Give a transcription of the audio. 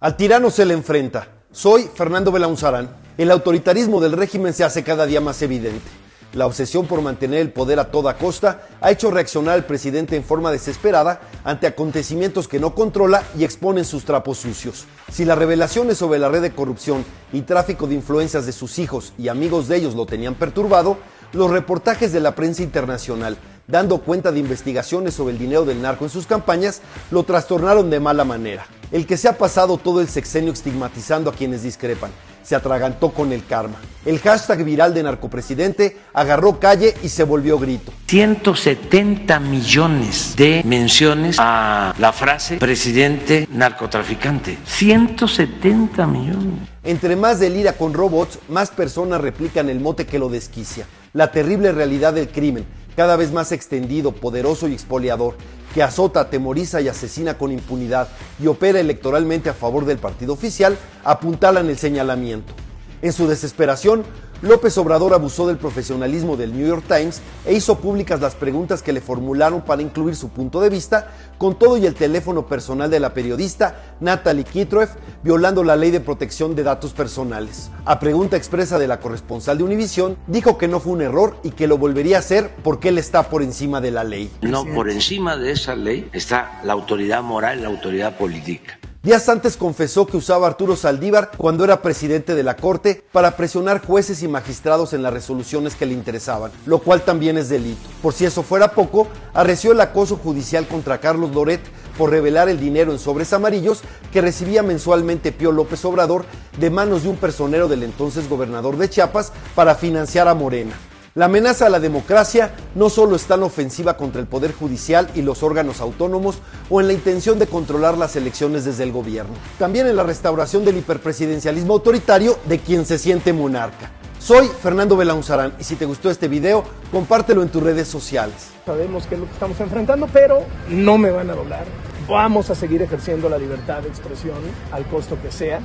Al tirano se le enfrenta. Soy Fernando Belaunzarán. El autoritarismo del régimen se hace cada día más evidente. La obsesión por mantener el poder a toda costa ha hecho reaccionar al presidente en forma desesperada ante acontecimientos que no controla y exponen sus trapos sucios. Si las revelaciones sobre la red de corrupción y tráfico de influencias de sus hijos y amigos de ellos lo tenían perturbado, los reportajes de la prensa internacional dando cuenta de investigaciones sobre el dinero del narco en sus campañas, lo trastornaron de mala manera. El que se ha pasado todo el sexenio estigmatizando a quienes discrepan, se atragantó con el karma. El hashtag viral de narcopresidente agarró calle y se volvió grito. 170 millones de menciones a la frase presidente narcotraficante. 170 millones. Entre más delira con robots, más personas replican el mote que lo desquicia. La terrible realidad del crimen, cada vez más extendido, poderoso y expoliador, que azota, atemoriza y asesina con impunidad y opera electoralmente a favor del partido oficial, apuntalan el señalamiento. En su desesperación, López Obrador abusó del profesionalismo del New York Times e hizo públicas las preguntas que le formularon para incluir su punto de vista, con todo y el teléfono personal de la periodista Natalie Kitroev, violando la ley de protección de datos personales. A pregunta expresa de la corresponsal de Univisión, dijo que no fue un error y que lo volvería a hacer porque él está por encima de la ley. No, por encima de esa ley está la autoridad moral la autoridad política. Días antes confesó que usaba Arturo Saldívar cuando era presidente de la Corte para presionar jueces y magistrados en las resoluciones que le interesaban, lo cual también es delito. Por si eso fuera poco, arreció el acoso judicial contra Carlos Loret por revelar el dinero en sobres amarillos que recibía mensualmente Pío López Obrador de manos de un personero del entonces gobernador de Chiapas para financiar a Morena. La amenaza a la democracia no solo está en ofensiva contra el Poder Judicial y los órganos autónomos o en la intención de controlar las elecciones desde el gobierno, también en la restauración del hiperpresidencialismo autoritario de quien se siente monarca. Soy Fernando Belaunzarán y si te gustó este video, compártelo en tus redes sociales. Sabemos qué es lo que estamos enfrentando, pero no me van a doblar. Vamos a seguir ejerciendo la libertad de expresión al costo que sea